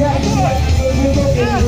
Yeah.